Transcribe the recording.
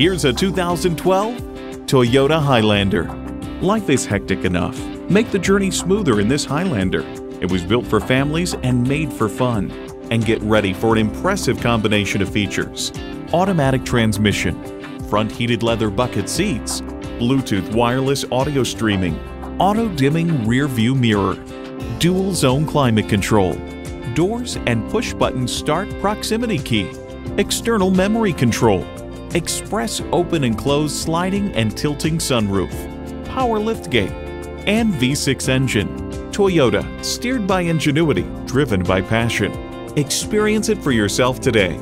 Here's a 2012 Toyota Highlander. Life is hectic enough. Make the journey smoother in this Highlander. It was built for families and made for fun. And get ready for an impressive combination of features. Automatic transmission, front heated leather bucket seats, Bluetooth wireless audio streaming, auto dimming rear view mirror, dual zone climate control, doors and push button start proximity key, external memory control, express open and close sliding and tilting sunroof, power liftgate, and V6 engine. Toyota, steered by ingenuity, driven by passion. Experience it for yourself today.